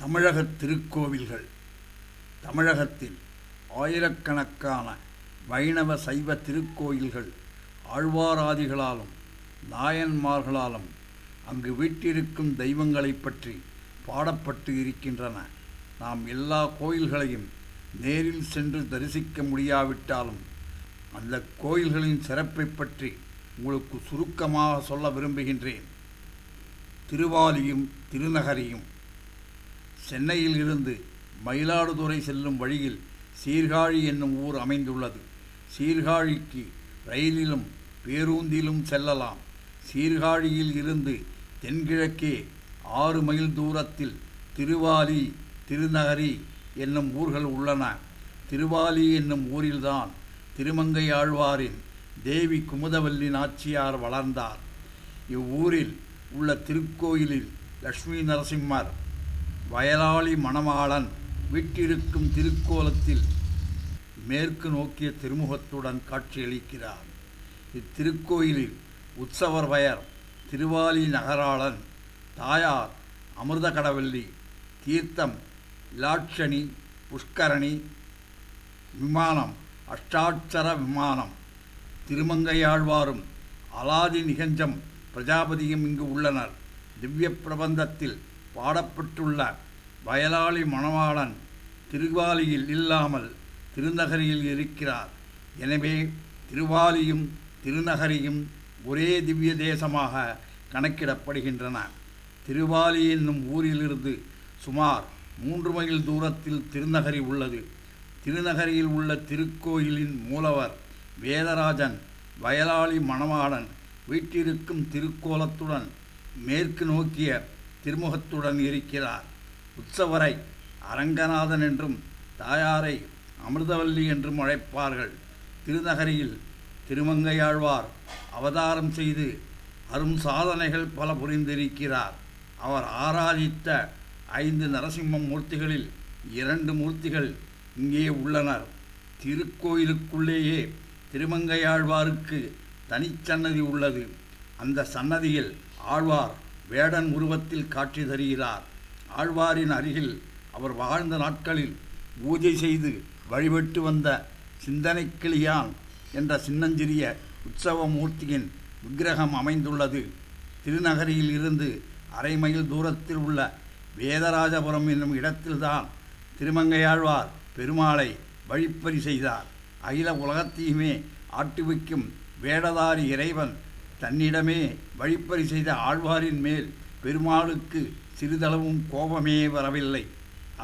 தமிழக திருக்கோவில்கள். தமிழகத்தில் ஆயிரக்கணக்கான வைணவ சைவ திருக்கோயில்கள் ஆழ்வாராதிகளாலும் நாயன்மார்களாலும் அங்கு வீட்டிருக்கும் தெய்வங்களைப் பற்றி பாடப்பட்டு இருக்கின்றன. நாம் எல்லா கோயில்களையும் நேரில் சென்று தரிசிக்க முடியாவிட்டாலும் அந்த கோயில்களின் சிறப்பை பற்றி உங்களுக்கு சுருக்கமாக சொல்ல விரும்புகின்றேன். திருவாலியும் திருநகரியும் சென்னையில் இருந்து மயிலாடுதுறை செல்லும் வழியில் சீர்காழி என்னும் ஊர் அமைந்துள்ளது. சீர்காழிக்கு ரயிலிலும் பேருந்திலும் செல்லலாம். சீர்காழியில் இருந்து தென்கிழக்கே ஆறு மைல் தூரத்தில் திருவாலி திருநகரி என்னும் ஊர்கள் உள்ளன. திருவாலி என்னும் ஊரில்தான் திருமங்கை ஆழ்வாரின் தேவி குமுதவல்லி நாச்சியார் வளர்ந்தார். இவ்வூரில் உள்ள திருக்கோயிலில் லக்ஷ்மி நரசிம்மர் வயலாளி மணமாளன் வீட்டிருக்கும் திருக்கோலத்தில் மேற்கு நோக்கிய திருமுகத்துடன் காட்சியளிக்கிறார். இத்திருக்கோயிலில் உற்சவர் பெயர் திருவாலி நகராளன் தாயார் அமிர்த கடவல்லி தீர்த்தம் இலாட்சணி புஷ்கரணி விமானம் அஷ்டாட்சர விமானம் திருமங்கையாழ்வாரும் அலாதி நிகஞ்சம் பிரஜாபதியும் இங்கு உள்ளனர். திவ்ய பிரபந்தத்தில் பாடப்பட்டுள்ள வயலாளி மணவாளன் திருவாலியில் இல்லாமல் திருநகரியில் இருக்கிறார். எனவே திருவாலியும் திருநகரியும் ஒரே திவ்ய தேசமாக கணக்கிடப்படுகின்றன. திருவாலி என்னும் ஊரிலிருந்து சுமார் மூன்று மைல் தூரத்தில் திருநகரி உள்ளது. திருநகரியில் உள்ள திருக்கோயிலின் மூலவர் வேதராஜன் வயலாளி மணவாளன் வீட்டிருக்கும் திருக்கோலத்துடன் மேற்கு நோக்கிய திருமுகத்துடன் இருக்கிறார். உற்சவரை அரங்கநாதன் என்றும் தாயாரை அமிர்தவல்லி என்றும் அழைப்பார்கள். திருநகரியில் திருமங்கையாழ்வார் அவதாரம் செய்து அரும் சாதனைகள் பல புரிந்திருக்கிறார். அவர் ஆராதித்த ஐந்து நரசிம்ம மூர்த்திகளில் இரண்டு மூர்த்திகள் இங்கே உள்ளனர். திருக்கோயிலுக்குள்ளேயே திருமங்கையாழ்வாருக்கு தனிச்சன்னதி உள்ளது. அந்த சன்னதியில் ஆழ்வார் வேடன் உருவத்தில் காட்சி தருகிறார். ஆழ்வாரின் அருகில் அவர் வாழ்ந்த நாட்களில் பூஜை செய்து வழிபட்டு வந்த சிந்தனை கிளியான் என்ற சின்னஞ்சிறிய உற்சவ மூர்த்தியின் விக்கிரகம் அமைந்துள்ளது. திருநகரியில் இருந்து அரை மைல் தூரத்தில் உள்ள வேதராஜபுரம் என்னும் இடத்தில்தான் திருமங்கையாழ்வார் பெருமாளை வழிப்பறி செய்தார். அகில உலகத்தையுமே ஆட்டி வைக்கும் வேடதாரி இறைவன் தன்னிடமே வழிப்பறி செய்த ஆழ்வாரின் மேல் பெருமாளுக்கு சிறிதளவும் கோபமே வரவில்லை.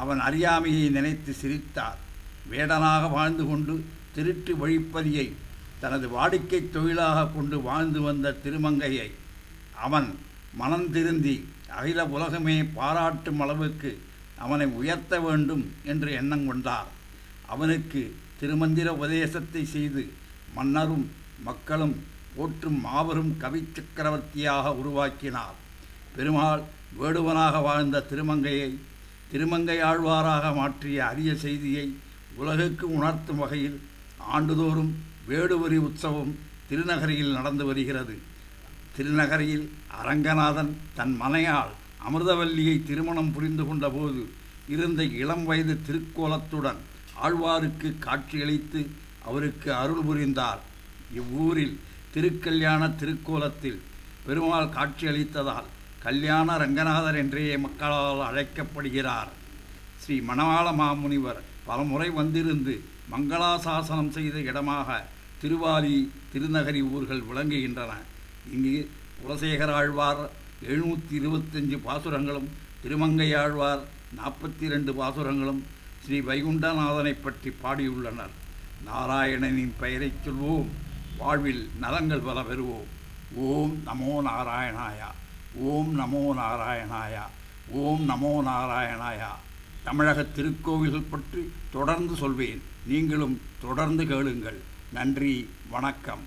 அவன் அறியாமையை நினைத்து சிரித்தார். வேடனாக வாழ்ந்து கொண்டு திருட்டு வழிப்பறியை தனது வாடிக்கை தொழிலாக கொண்டு வாழ்ந்து வந்த திருமங்கையை அவன் மனம் திருந்தி அகில உலகமே பாராட்டும் அளவுக்கு அவனை உயர்த்த வேண்டும் என்று எண்ணம் கொண்டார். அவனுக்கு திருமந்திர உபதேசத்தை செய்து மன்னரும் மக்களும் போற்றும் மாபெரும் கவி சக்கரவர்த்தியாக உருவாக்கினார். பெருமாள் வேடுவனாக வாழ்ந்த திருமங்கையை திருமங்கை ஆழ்வாராக மாற்றிய அரிய செய்தியை உலகுக்கு உணர்த்தும் வகையில் ஆண்டுதோறும் வேடுவரி உற்சவம் திருநகரியில் நடந்து வருகிறது. திருநகரியில் அரங்கநாதன் தன் மனையால் அமிர்தவல்லியை திருமணம் புரிந்து கொண்டபோது இருந்த இளம் வயது திருக்கோலத்துடன் ஆழ்வாருக்கு காட்சியளித்து அவருக்கு அருள் புரிந்தார். இவ்வூரில் திருக்கல்யாண திருக்கோலத்தில் பெருமாள் காட்சியளித்ததால் கல்யாண ரங்கநாதர் என்றே மக்களால் அழைக்கப்படுகிறார். ஸ்ரீ மணவாள மாமுனிவர் பலமுறை வந்திருந்து மங்களாசாசனம் செய்த இடமாக திருவாலி திருநகரி ஊர்கள் விளங்குகின்றன. இங்கு குலசேகர ஆழ்வார் எழுநூற்றி இருபத்தஞ்சு பாசுரங்களும் திருமங்கை ஆழ்வார் நாற்பத்தி ரெண்டு பாசுரங்களும் ஸ்ரீ வைகுண்டநாதனை பற்றி பாடியுள்ளனர். நாராயணனின் பெயரைச் சொல்வோம். வாழ்வில் நலங்கள் பல பெறுவோம். ஓம் நமோ நாராயணாயா ஓம் நமோ நாராயணாயா ஓம் நமோ நாராயணாயா. தமிழக திருக்கோவில்கள் பற்றி தொடர்ந்து சொல்வேன். நீங்களும் தொடர்ந்து கேளுங்கள். நன்றி வணக்கம்.